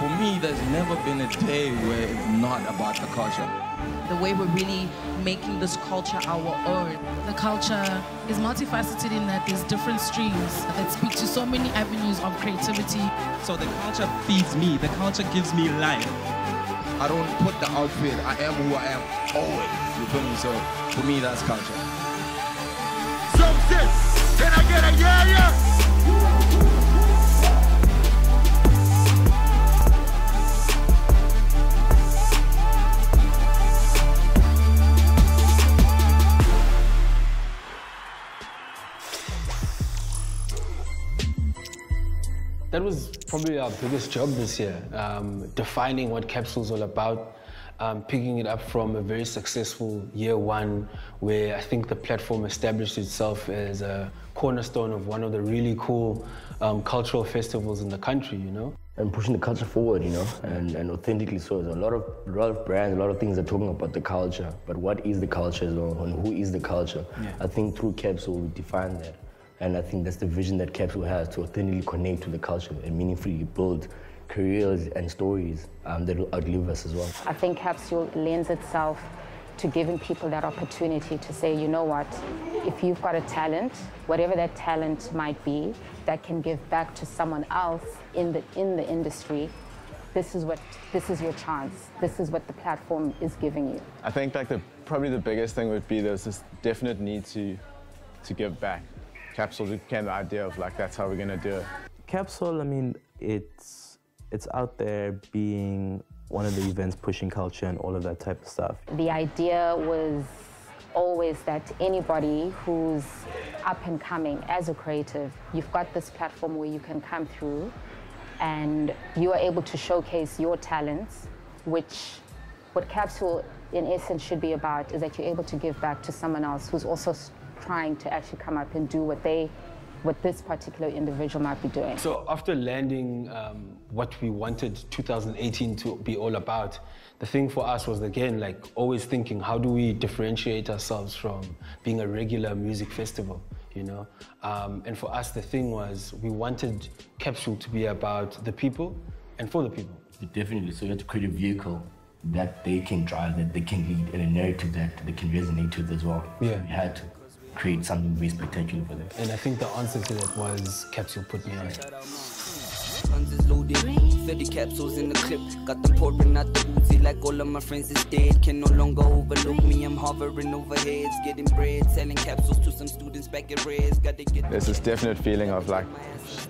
For me, there's never been a day where it's not about the culture. The way we're really making this culture our own. The culture is multifaceted in that there's different streams that speak to so many avenues of creativity. So the culture feeds me, the culture gives me life. I don't put the outfit, I am who I am always. You feel me? So for me, that's culture. Can I get a yeah, yeah? That was probably our biggest job this year, um, defining what Capsule's all about, um, picking it up from a very successful year one, where I think the platform established itself as a cornerstone of one of the really cool um, cultural festivals in the country, you know? and pushing the culture forward, you know, and, and authentically so. There's a lot of a lot of brands, a lot of things are talking about the culture, but what is the culture as well, and who is the culture? Yeah. I think through Capsule we define that, and I think that's the vision that Capsule has to authentically connect to the culture and meaningfully build careers and stories um, that will outlive us as well. I think Capsule lends itself to giving people that opportunity to say, you know what, if you've got a talent, whatever that talent might be, that can give back to someone else in the in the industry, this is what this is your chance. This is what the platform is giving you. I think like the probably the biggest thing would be there's this definite need to to give back. Capsule became the idea of like that's how we're gonna do it. Capsule, I mean, it's it's out there being one of the events pushing culture and all of that type of stuff. The idea was always that anybody who's up and coming as a creative, you've got this platform where you can come through and you are able to showcase your talents, which what Capsule in essence should be about is that you're able to give back to someone else who's also s- trying to actually come up and do what they what this particular individual might be doing. So after landing um, what we wanted 2018 to be all about, the thing for us was again like always thinking how do we differentiate ourselves from being a regular music festival, you know? Um, and for us the thing was we wanted Capsule to be about the people and for the people. Definitely. So you have to create a vehicle that they can drive, that they can lead, and a narrative that they can resonate with as well. Yeah. So we had to create something very spectacular for them. And I think the answer to that was Capsule put me on. Guns is loaded. 30 capsules in the clip. Got them pouring out the Uzi like all of my friends is dead. Can no longer overlook me. I'm hovering over heads, getting bread. Selling capsules to some students back at Reds. Gotta get There's this definite feeling of like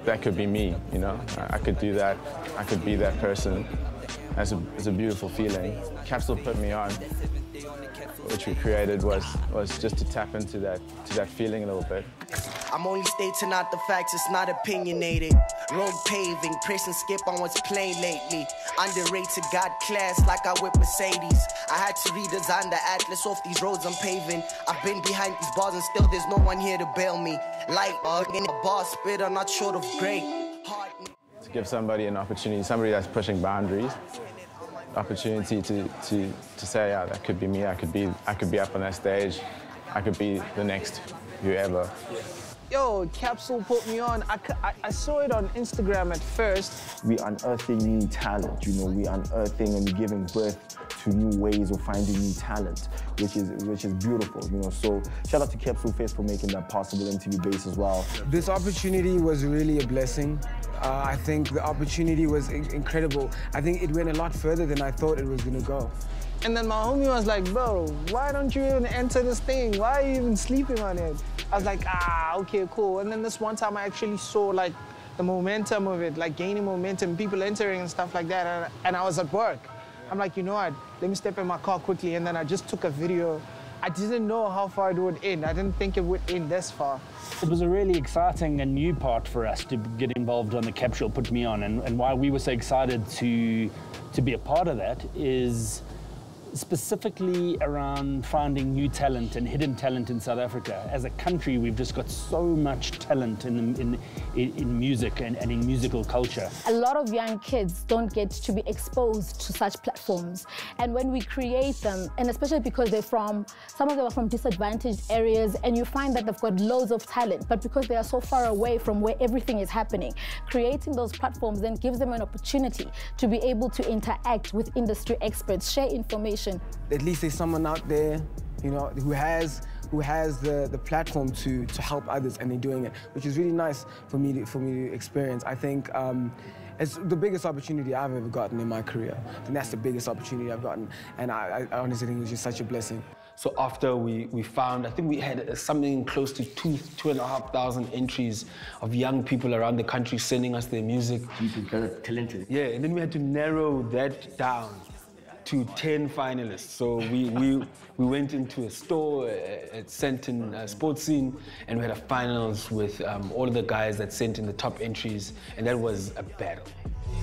that could be me, you know? I, I could do that. I could be that person. It's a, it's a beautiful feeling. Capsule put me on. Which we created was was just to tap into that to that feeling a little bit. I'm only stating out the facts, it's not opinionated. Road paving, press and skip on what's plain lately. Underrated, God class like I whip Mercedes. I had to redesign the atlas off these roads I'm paving. I've been behind these bars and still there's no one here to bail me. Light, in a bar spit, I'm not short of great. To give somebody an opportunity, somebody that's pushing boundaries, opportunity to, to, to say, yeah, that could be me. I could be I could be up on that stage. I could be the next whoever. Yo, Capsule put me on. I I saw it on Instagram at first. we unearthing new talent. You know, we unearthing and giving birth to new ways of finding new talent, which is which is beautiful. You know, so shout out to Capsule Fest for making that possible MTV base as well. This opportunity was really a blessing. Uh, I think the opportunity was in- incredible. I think it went a lot further than I thought it was gonna go. And then my homie was like, bro, why don't you even enter this thing? Why are you even sleeping on it? I was like, ah, okay, cool. And then this one time I actually saw like the momentum of it, like gaining momentum, people entering and stuff like that. And, and I was at work. I'm like, you know what? Let me step in my car quickly. And then I just took a video. I didn't know how far it would end. I didn't think it would end this far. It was a really exciting and new part for us to get involved on the Capsule Put Me On. And, and why we were so excited to, to be a part of that is specifically around finding new talent and hidden talent in South Africa. As a country, we've just got so much talent in, in, in, music and, and in musical culture. A lot of young kids don't get to be exposed to such platforms. And when we create them, and especially because they're from, some of them are from disadvantaged areas, and you find that they've got loads of talent, but because they are so far away from where everything is happening, creating those platforms then gives them an opportunity to be able to interact with industry experts, share information. At least there's someone out there, you know, who has who has the, the platform to to help others, and they're doing it, which is really nice for me to, for me to experience. I think. Um, it's the biggest opportunity I've ever gotten in my career. And that's the biggest opportunity I've gotten. And I, I honestly think it was just such a blessing. So after we, we found, I think we had something close to two, two and a half thousand entries of young people around the country sending us their music. People talented. Yeah, and then we had to narrow that down to 10 finalists. So we, we, we went into a store at Sandton uh, Sportscene and we had a finals with um, all of the guys that sent in the top entries, and that was a battle.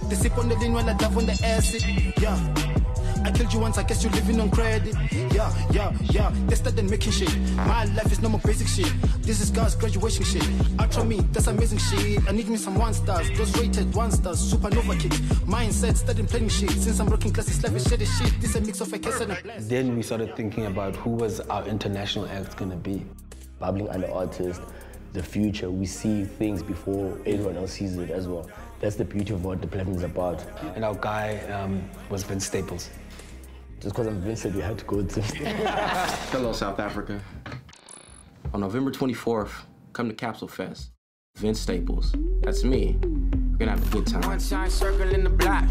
They sip on the lean when I dive on the acid. Yeah. I killed you once, I guess you're living on credit. Yeah, yeah, yeah. They started making shit. My life is no more basic shit. This is God's graduation shit. Ultra me, that's amazing shit. I need me some one stars. Those rated one stars, supernova kick. Mindset, started playing shit. Since I'm rocking classes, life is shit shit. This is a mix of a case and a blast. Then we started thinking about who was our international act gonna be. Bubbling under artist, the future, we see things before everyone else sees it as well. That's the beauty of what the platform is about. And our guy um, was Vince Staples. Just because I'm Vincent, we had to go to. Hello, South Africa. On November 24th, come to Capsule Fest. Vince Staples. That's me. We're gonna have a good time. One time circle in the block.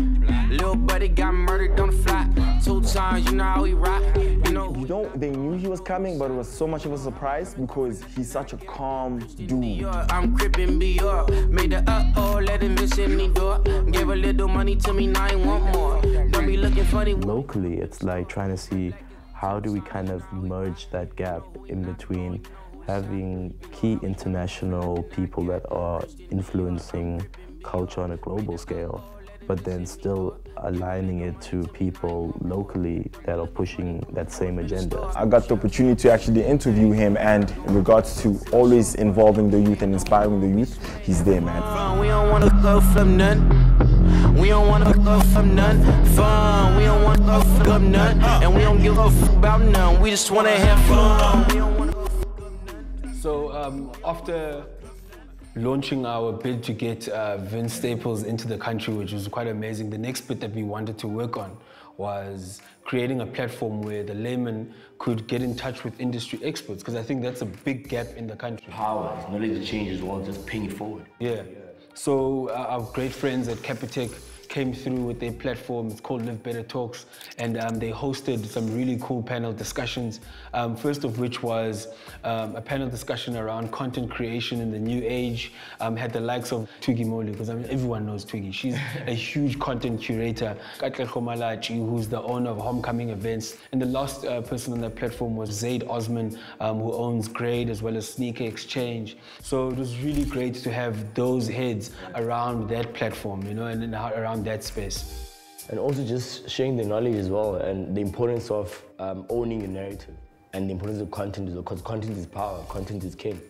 Little buddy got murdered on the flat. Two times, you know how we rock. You know. You don't, they knew he was coming, but it was so much of a surprise because he's such a calm dude. I'm crippin' be up. Made the oh, let him visit me door. Gave a little money to me, now I want more. Don't be looking funny. Locally, it's like trying to see how do we kind of merge that gap in between having key international people that are influencing culture on a global scale, but then still aligning it to people locally that are pushing that same agenda. I got the opportunity to actually interview him, and in regards to always involving the youth and inspiring the youth, he's there, man. We don't wanna go from none. We don't wanna go from none. Fun. We don't wanna go from none. And we don't give a fuck about none. We just wanna have fun. So um, after launching our bid to get uh, Vince Staples into the country, which was quite amazing, the next bit that we wanted to work on was creating a platform where the layman could get in touch with industry experts, because I think that's a big gap in the country. Power, knowledge changes, well, just paying it forward. Yeah. So uh, our great friends at Capitec came through with their platform. It's called Live Better Talks, and um, they hosted some really cool panel discussions. Um, first of which was um, a panel discussion around content creation in the new age. Um, had the likes of Twiggy Moli, because I mean everyone knows Twiggy. She's a huge content curator. Katlego Malatji, who's the owner of Homecoming Events, and the last uh, person on that platform was Zaid Osman, um, who owns Grade as well as Sneaker Exchange. So it was really great to have those heads around that platform, you know, and, and around that space. And also just sharing the knowledge as well and the importance of um, owning your narrative and the importance of content because content is power, content is king.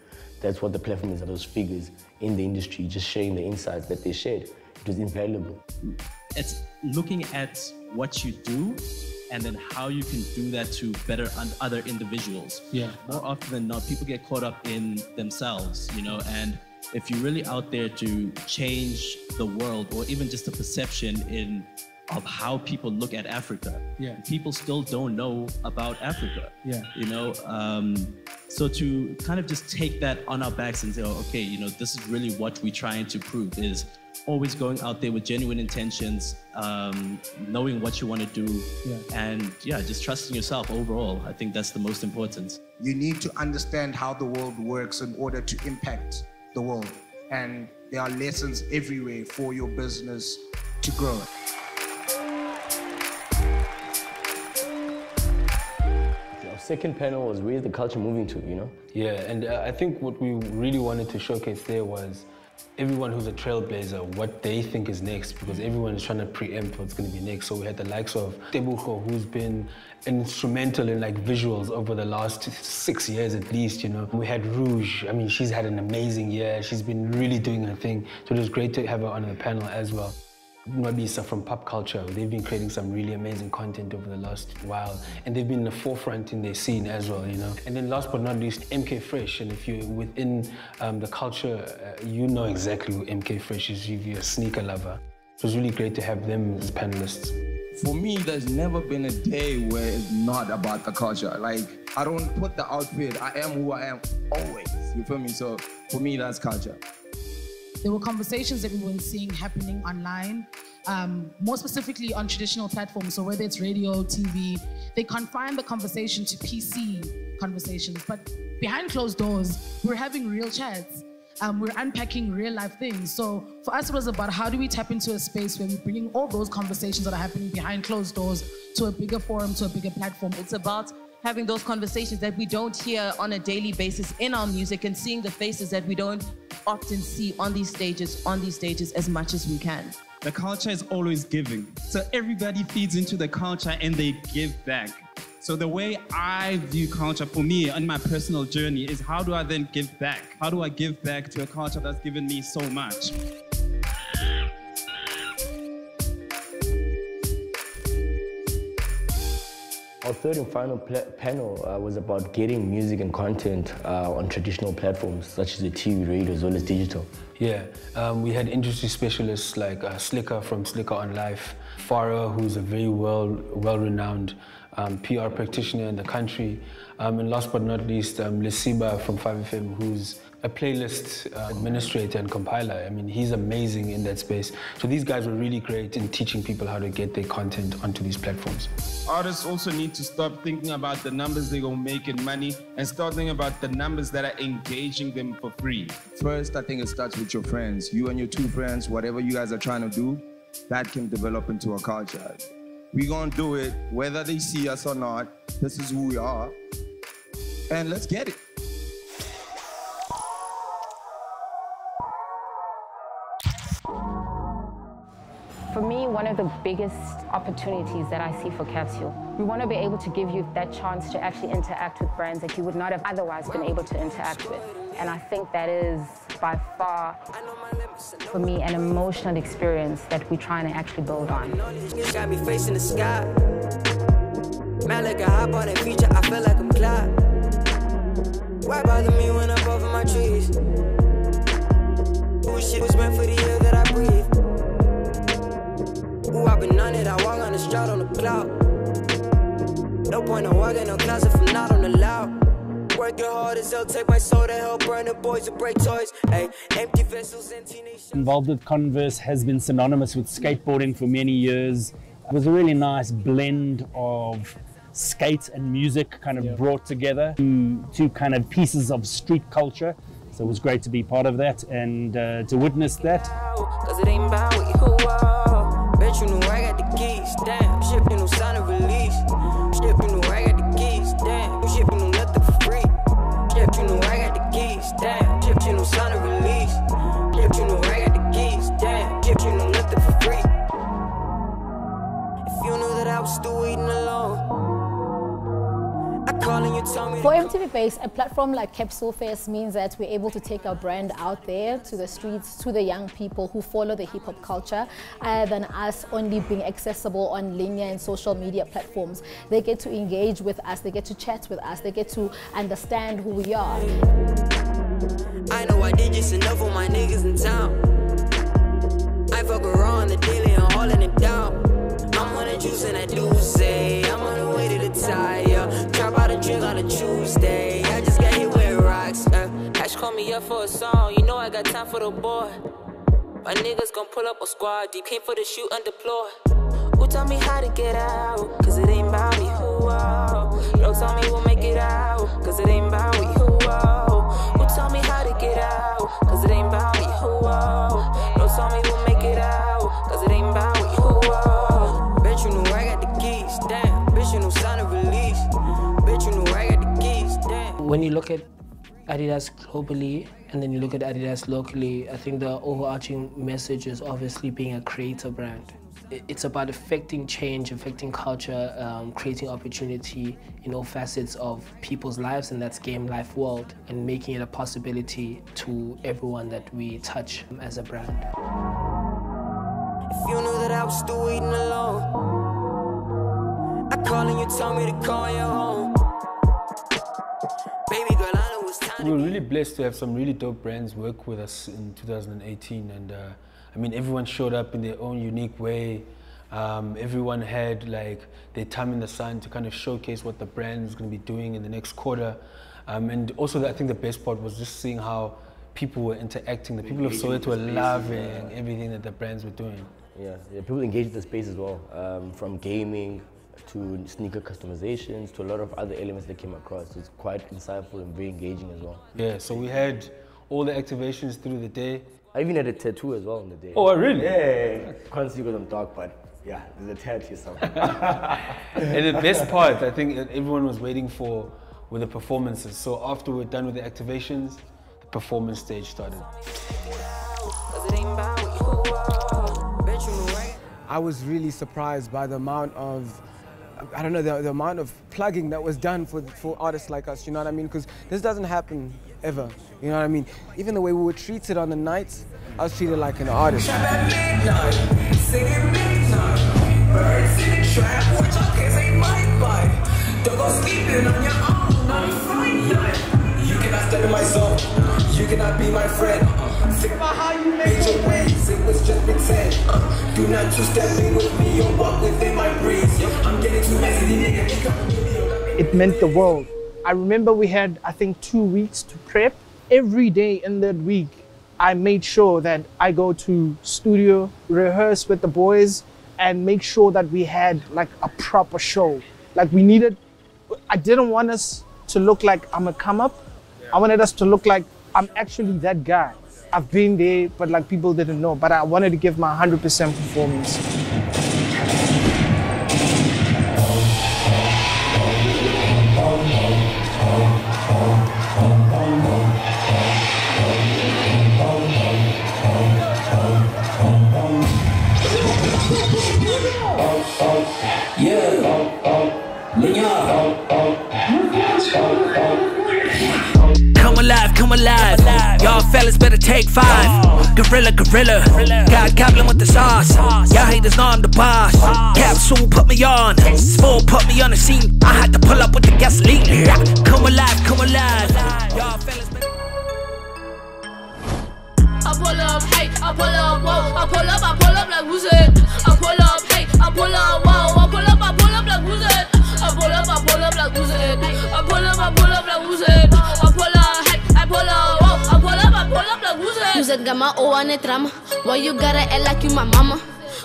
That's what the platform is, those figures in the industry, just sharing the insights that they shared. It was invaluable. It's looking at what you do and then how you can do that to better other individuals. Yeah. More often than not, people get caught up in themselves, you know, and if you're really out there to change the world or even just the perception in of how people look at Africa. Yeah. People still don't know about Africa. Yeah. You know, um, so to kind of just take that on our backs and say, oh, okay, you know, this is really what we're trying to prove is always going out there with genuine intentions, um, knowing what you want to do, Yeah. and yeah, just trusting yourself overall. I think that's the most important. You need to understand how the world works in order to impact the world. And there are lessons everywhere for your business to grow. Our second panel was where's the culture moving to, you know? Yeah, and uh, I think what we really wanted to showcase there was everyone who's a trailblazer what they think is next because everyone is trying to preempt what's going to be next. So we had the likes of Tebogo, who's been instrumental in like visuals over the last six years at least, you know. We had Rouge. I mean, she's had an amazing year. She's been really doing her thing. So it was great to have her on the panel as well. Nwabisa from pop culture. They've been creating some really amazing content over the last while, and they've been in the forefront in their scene as well, you know. And then last but not least, MK Fresh. And if you're within um, the culture, uh, you know exactly who MK Fresh is if you're a sneaker lover. It was really great to have them as panelists. For me, there's never been a day where it's not about the culture. Like, I don't put the outfit, I am who I am always. You feel me? So for me, that's culture. There were conversations that we weren't seeing happening online, um, more specifically on traditional platforms. So whether it's radio, TV, they confine the conversation to PC conversations. But behind closed doors, we're having real chats. Um, we're unpacking real life things. So for us, it was about how do we tap into a space where we're bringing all those conversations that are happening behind closed doors to a bigger forum, to a bigger platform. It's about having those conversations that we don't hear on a daily basis in our music and seeing the faces that we don't often see on these stages, on these stages as much as we can. The culture is always giving. So everybody feeds into the culture and they give back. So the way I view culture for me on my personal journey is how do I then give back? How do I give back to a culture that's given me so much? Our third and final panel uh, was about getting music and content uh, on traditional platforms such as the TV, radio, as well as digital. Yeah, um, we had industry specialists like uh, Slicker from Slicker on Life, Farah, who's a very well, well-renowned um, PR practitioner in the country, um, and last but not least, um, Lesiba from 5FM, who's a playlist uh, administrator and compiler. I mean, he's amazing in that space. So these guys were really great in teaching people how to get their content onto these platforms. Artists also need to stop thinking about the numbers they're gonna make in money and start thinking about the numbers that are engaging them for free. First, I think it starts with your friends. You and your two friends, whatever you guys are trying to do, that can develop into a culture. We're gonna do it whether they see us or not. This is who we are. And let's get it. For me, one of the biggest opportunities that I see for Capsule, we want to be able to give you that chance to actually interact with brands that you would not have otherwise been able to interact with. And I think that is by far, for me, an emotional experience that we're trying to actually build on. got me a feature, I feel like I'm Clyde. Why bother me when I'm over my trees? Ooh, shit was meant for the air that I breathe. Ooh, I've been on it, I walk on the strut on the cloud. No point in walking no closet from not on the loud. Working hard as hell, take my soul to help burn the boys and break toys. Hey, empty vessels and teenage. Involved with Converse has been synonymous with skateboarding for many years. It was a really nice blend of skate and music kind of yeah. brought together, two, two kind of pieces of street culture. So it was great to be part of that and uh, to witness that. Base, a platform like Capsule Fest means that we're able to take our brand out there to the streets, to the young people who follow the hip hop culture, other than us only being accessible on linear and social media platforms. They get to engage with us, they get to chat with us, they get to understand who we are. I know I did just enough for my niggas in town. I fuck around the daily and hauling it down. I'm on juice and I do say I'm on the way to the tire. Out a drink on a Tuesday. I just got hit with rocks. Uh, Hash call me up for a song. You know I got time for the boy. My niggas gon' pull up a squad deep. Came for the shoot and deploy. Who tell me how to get out? Cause it ain't about me. Who? No, tell me we'll make it out. Cause it ain't about me. When you look at Adidas globally and then you look at Adidas locally, I think the overarching message is obviously being a creator brand. It's about affecting change, affecting culture, um, creating opportunity in all facets of people's lives, and that's game life world, and making it a possibility to everyone that we touch as a brand. If you knew that I was still waiting alone, I you tell me to call you home. Baby girl, I know it's time. We were really blessed to have some really dope brands work with us in 2018, and uh, I mean, everyone showed up in their own unique way. Um, everyone had like their time in the sun to kind of showcase what the brand is going to be doing in the next quarter. Um, and also, I think the best part was just seeing how people were interacting. The people of Engaging with Soweto were loving yeah. everything that the brands were doing. Yeah, yeah, people engaged with the space as well, um, from gaming to sneaker customizations to a lot of other elements that came across. It's quite insightful and very engaging as well. Yeah, so we had all the activations through the day. I even had a tattoo as well on the day. Oh, really? Yeah, can't see because I'm dark, but yeah, there's a tattoo somewhere. and the best part, I think that everyone was waiting for were the performances. So after we're done with the activations, the performance stage started. I was really surprised by the amount of, I don't know, the, the amount of plugging that was done for, for artists like us, you know what I mean? Because this doesn't happen ever, you know what I mean? Even the way we were treated on the nights, I was treated like an artist. Birds in the trap, watch our kids ain't my bite. Don't go sleeping on your own, on a fine night. You cannot step in my zone, you cannot be my friend. Think about how you made your ways, it was just pretend. Uh, do not two step in with me or walk within my it meant the world. I remember we had, I think, two weeks to prep. Every day in that week, I made sure that I go to studio, rehearse with the boys, and make sure that we had like a proper show. Like we needed, I didn't want us to look like I'm a come up. I wanted us to look like I'm actually that guy. I've been there, but like people didn't know. But I wanted to give my 100% performance. Alive. Y'all fellas better take five. Gorilla, gorilla. Got goblin with the sauce. Y'all haters know I'm the boss. Capsule put me on. Small put me on the scene. I had to pull up with the gasoline. Come alive, come alive. Y'all fellas I pull up, hey, I pull up, whoa, I pull up, I pull up like who's it? I pull up, hey, I pull up, whoa, I pull up, I pull up like who's it? I pull up, I pull up like who's it? I pull up, I pull up like who's it? I pull up, I pull up, whoa, I pull up, I pull up like who's it? Who's it gama? Oh, Owane drama. Why you gotta act like you my mama?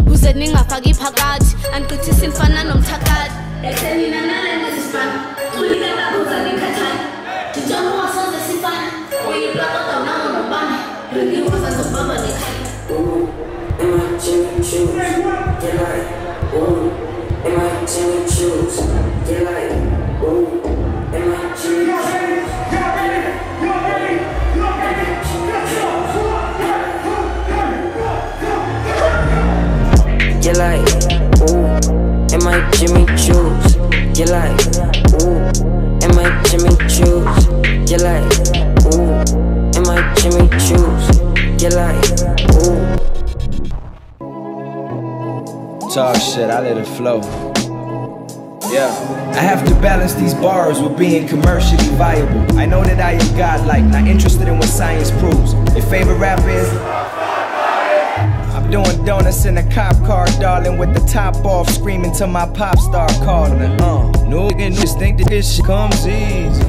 Who's it ningafaki phakathi Andithi simfana nomthakathi Ekuseni nanalento sifana Ulika kabuza nikhathana Nditshona ungasoze sifana Uyibla kodwa unamo nobani Ringibuza zobaba nekhaya You like, ooh, am I Jimmy Choo's? You like, ooh, am I Jimmy Choo's? You like, my Jimmy choose. Y like, ooh, am I Jimmy Choo's? You like, ooh. Am I Jimmy Choose? Your life, ooh. Talk shit, I let it flow. Yeah, I have to balance these bars with being commercially viable. I know that I am godlike, not interested in what science proves. Your favorite rapper is. Doing donuts in a cop car, darling, with the top off, screaming till my pop star calling. Uh, no nigga just think that this shit comes easy.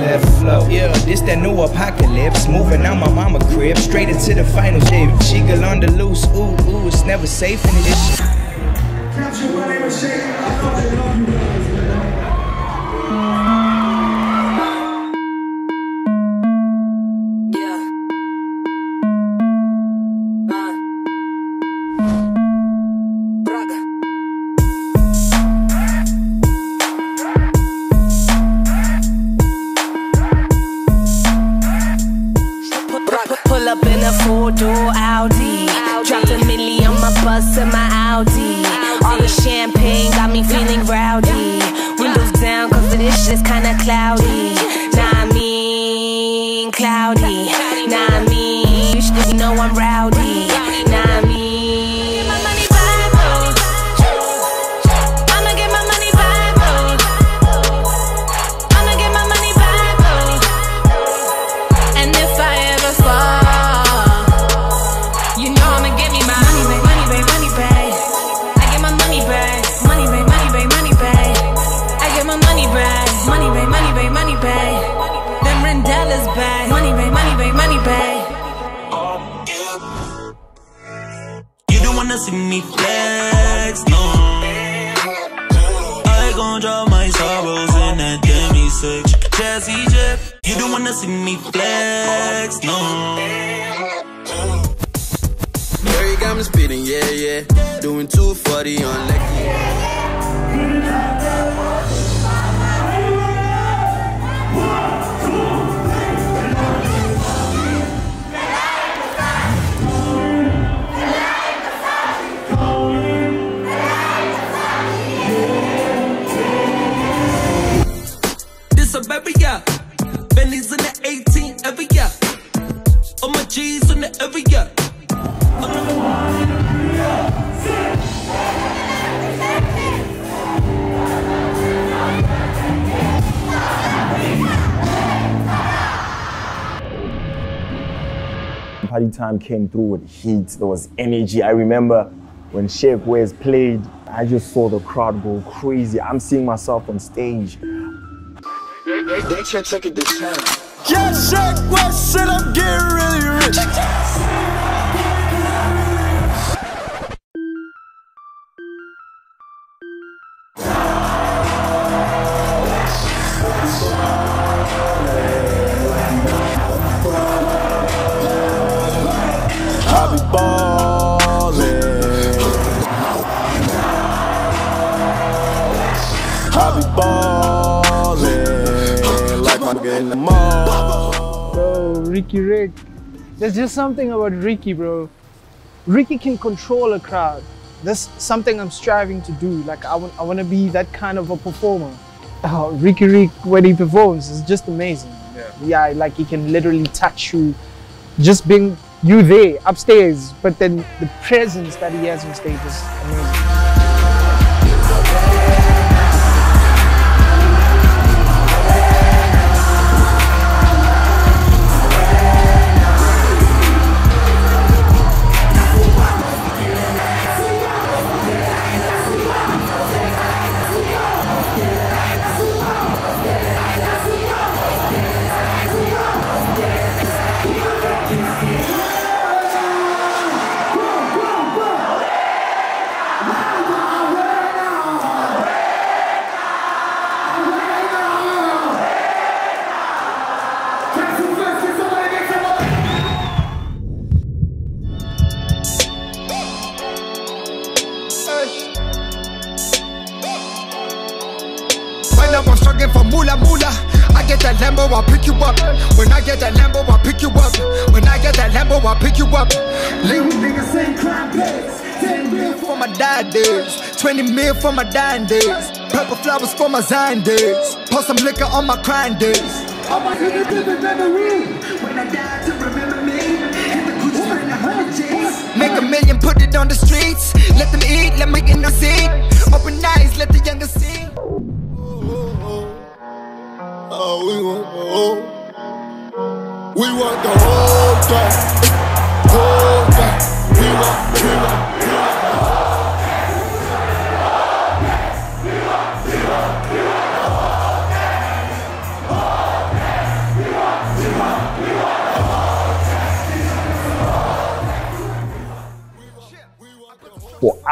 It flow. Yeah, this that new apocalypse. Moving out my mama crib, straight into the final shave. She on the loose, ooh, ooh, it's never safe in this shit. Capture my name is Shane. I love you, love you. Party time came through with heat. There was energy. I remember when Sheikh Wes played, I just saw the crowd go crazy. I'm seeing myself on stage. They can't take it this time. Yeah, Shaq West said I'm getting really rich. Bro, Riky Rick. There's just something about Riky, bro. Riky can control a crowd. That's something I'm striving to do. Like I want, I want to be that kind of a performer. Oh, Riky Rick when he performs is just amazing. Yeah. yeah, like he can literally touch you, just being you there upstairs. But then the presence that he has on stage is amazing. 20 mil for my dying days. Purple flowers for my Zion days. Pour some liquor on my crying days. All my niggas in the memory. When I die to remember me. Hit the Gucci and the hundred G's. Make a million, put it on the streets. Let them eat, let me in the seat. Open eyes, let the youngest see. Oh, oh, oh, we want the whole. We want the whole thing. Whole thing. We want, we want.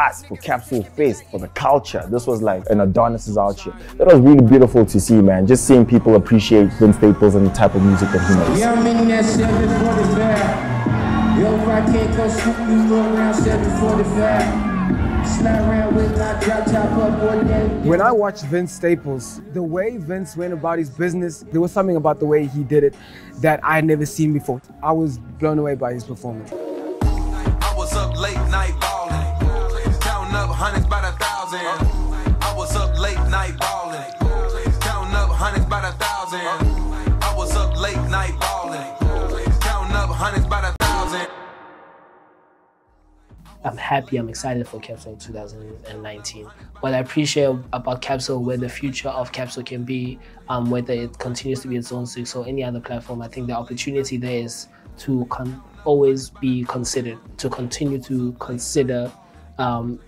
For for Capsule Fest, for the culture, this was like an Adonis out here. That was really beautiful to see, man. Just seeing people appreciate Vince Staples and the type of music that he makes. Yeah, I'm in that 745. Yo, if I can't go scoop you, go around 745. Slide around with my drop top up one day. When I watched Vince Staples, the way Vince went about his business, there was something about the way he did it that I had never seen before. I was blown away by his performance. I'm happy, I'm excited for Capsule 2019. What I appreciate about Capsule, where the future of Capsule can be, um, whether it continues to be its own six or any other platform, I think the opportunity there is to always be considered, to continue to consider um,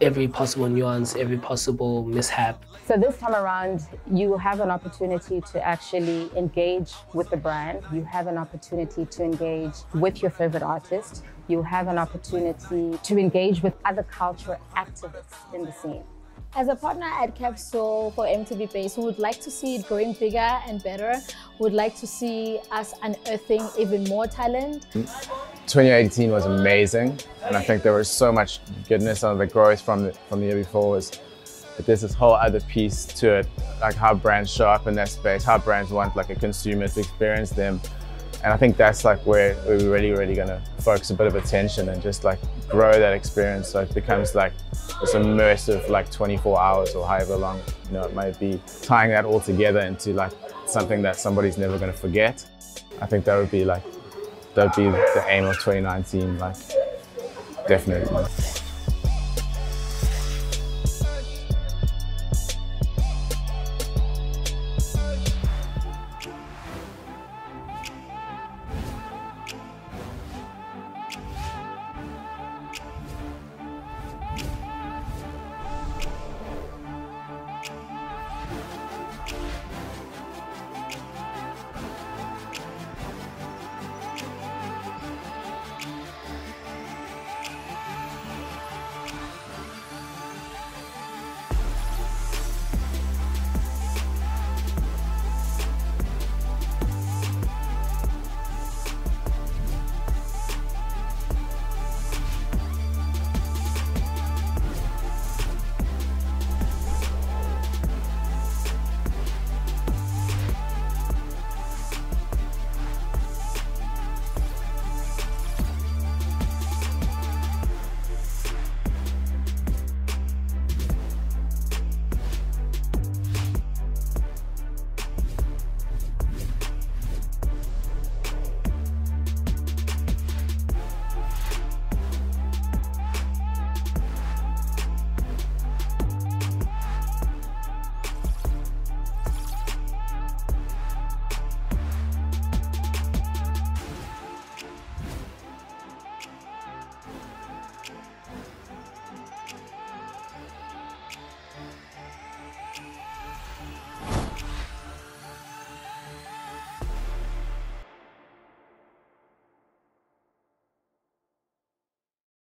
every possible nuance, every possible mishap. So this time around, you have an opportunity to actually engage with the brand. You have an opportunity to engage with your favorite artist. You have an opportunity to engage with other cultural activists in the scene. As a partner at Capsule for MTV Base, we would like to see it growing bigger and better. We would like to see us unearthing even more talent. Mm. 2018 was amazing, and I think there was so much goodness on the growth from the, from the year before. Was but there's this whole other piece to it, like how brands show up in that space, how brands want like a consumer to experience them. And I think that's like where we're really, really gonna focus a bit of attention and just like grow that experience so it becomes like this immersive like 24 hours or however long you know it might be. Tying that all together into like something that somebody's never gonna forget. I think that would be like that would be the aim of 2019, like definitely.